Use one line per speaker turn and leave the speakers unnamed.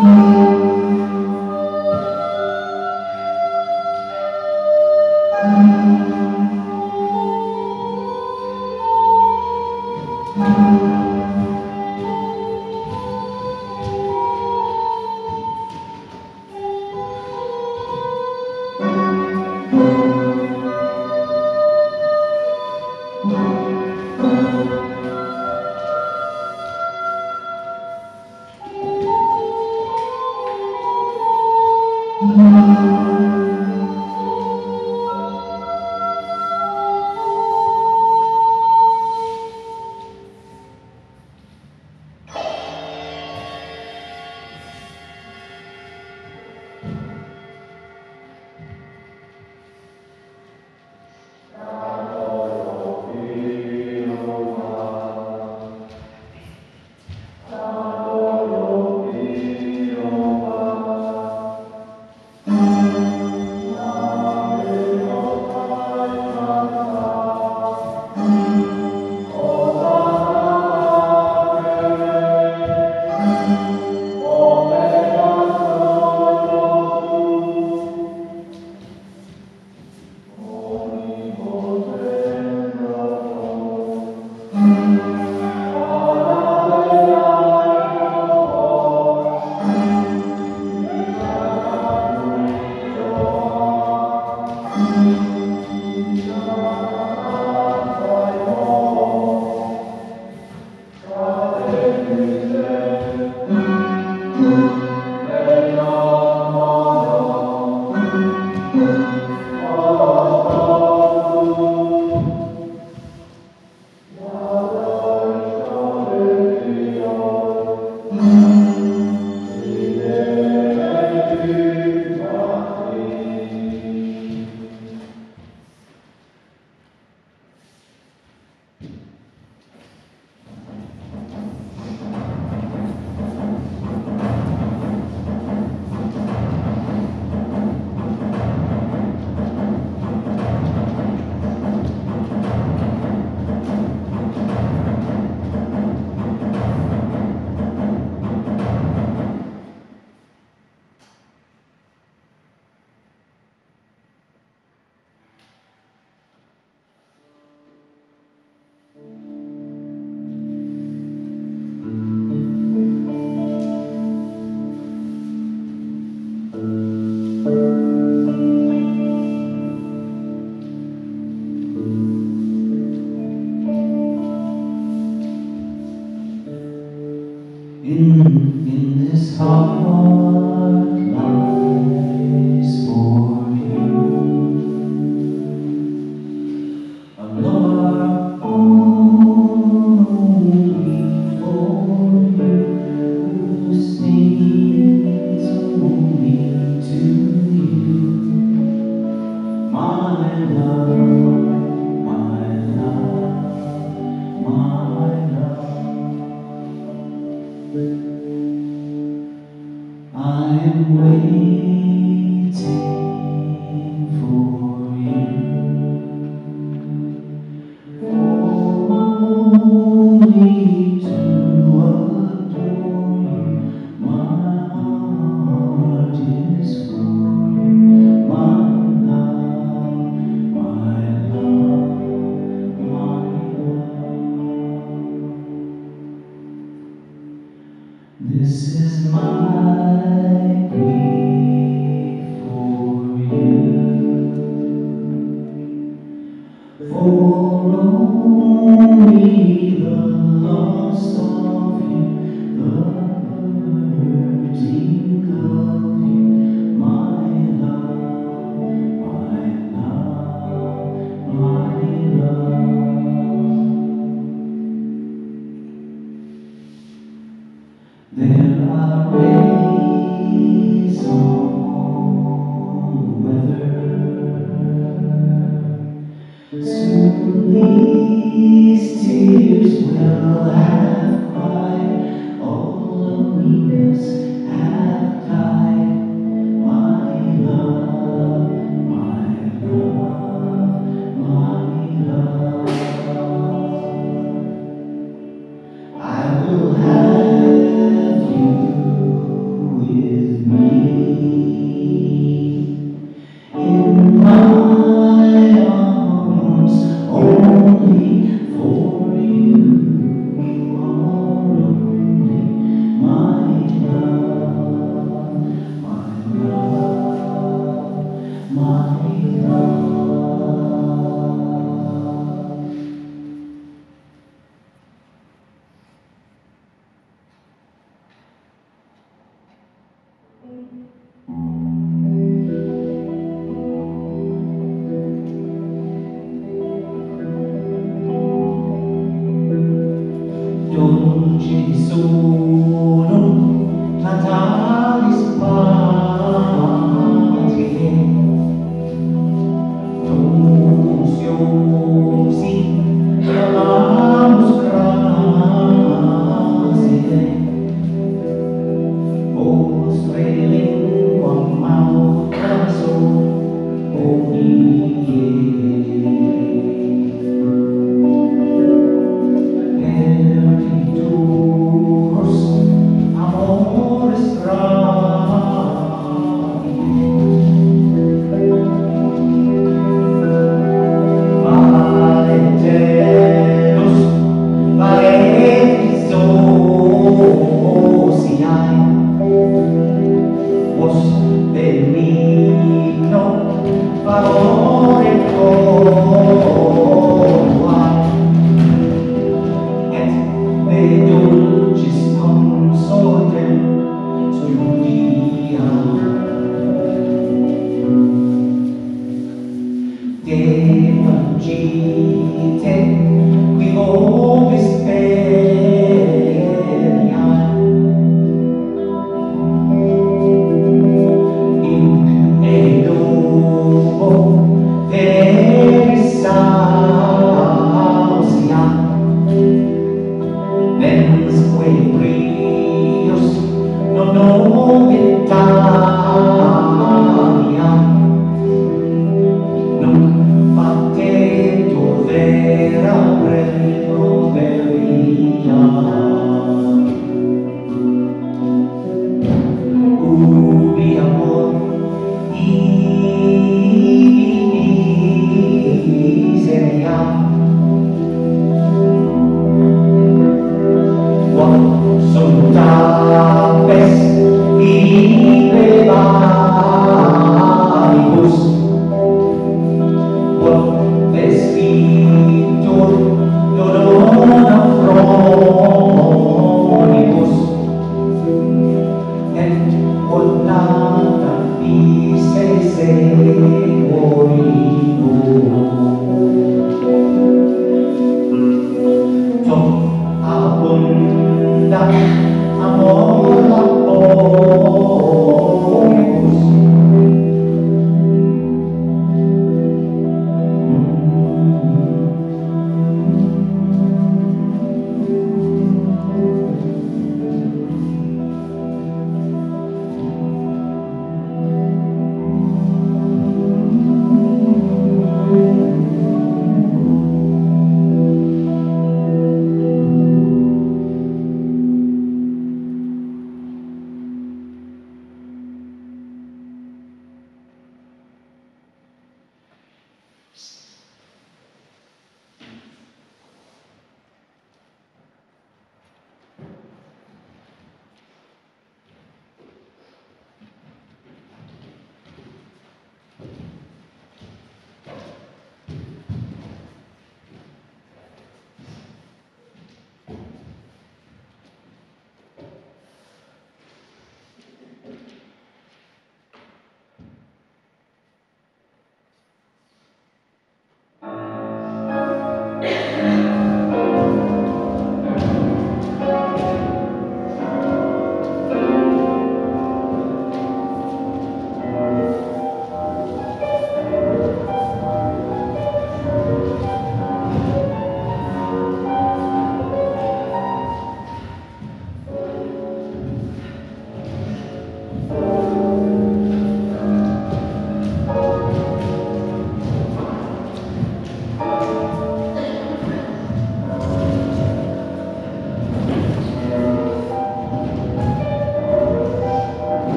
only